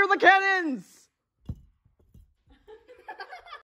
Fire the cannons!